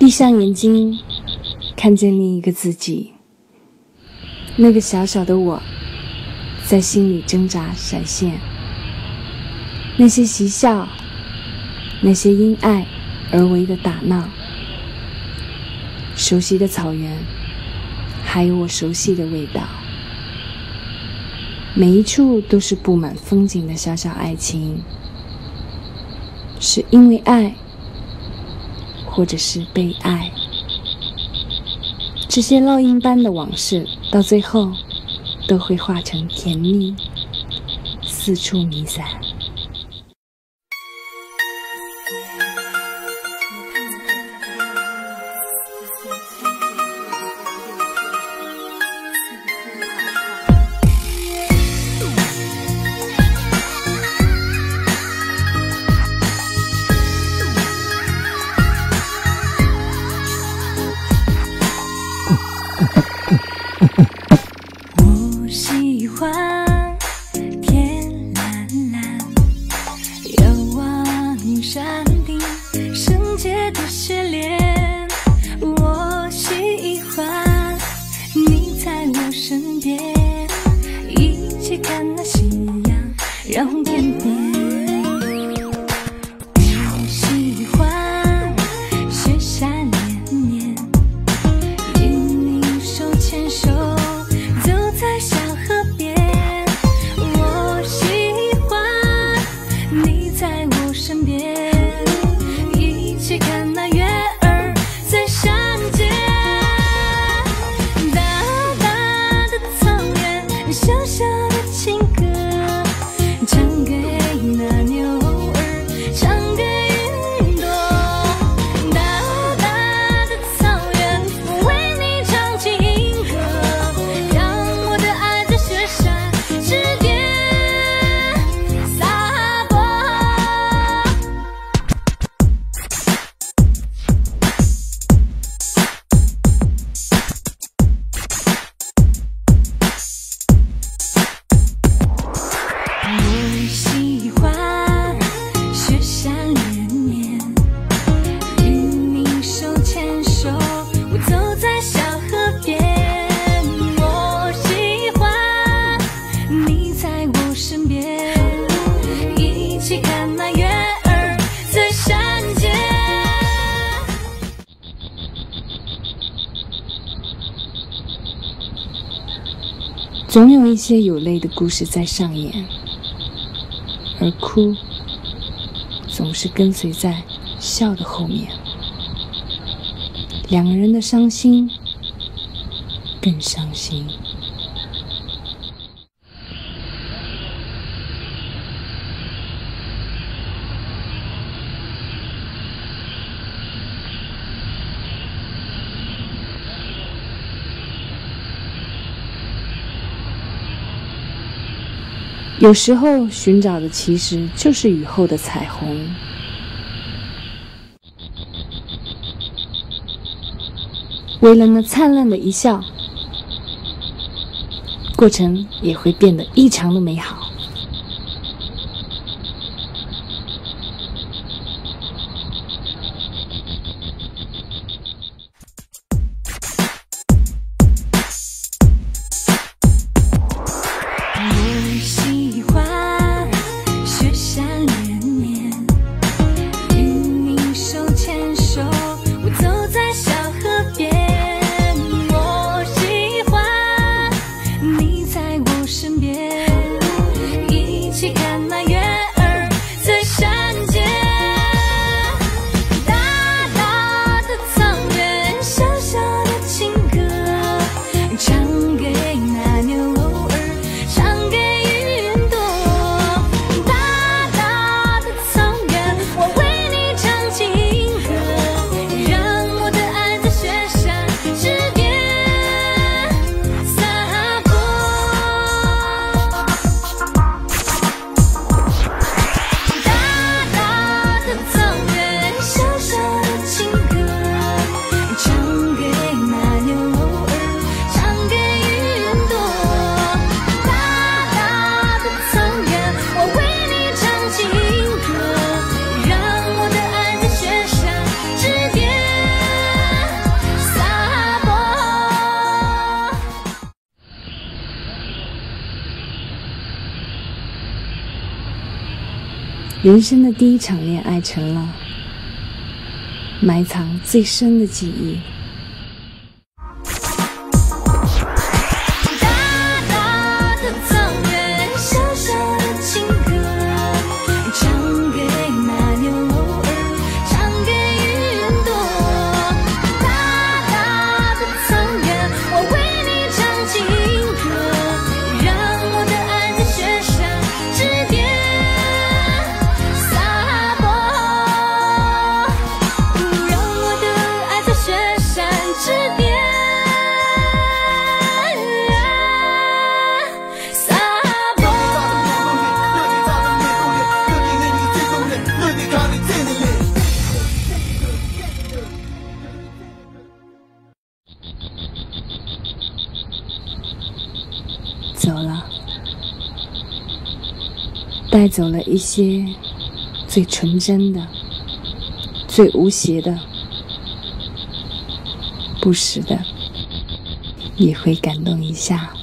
闭上眼睛，看见另一个自己。那个小小的我，在心里挣扎闪现。那些嬉笑，那些因爱而为的打闹，熟悉的草原，还有我熟悉的味道。每一处都是布满风景的小小爱情，是因为爱。或者是被爱，这些烙印般的往事，到最后都会化成甜蜜，四处弥散。写的诗联想象总有一些有泪的故事在上演，而哭总是跟随在笑的后面。两个人的伤心更伤心。有时候寻找的其实就是雨后的彩虹，为了那灿烂的一笑，过程也会变得异常的美好。善良。人生的第一场恋爱成了埋藏最深的记忆。走了，带走了一些最纯真的、最无邪的、不时的，也会感动一下。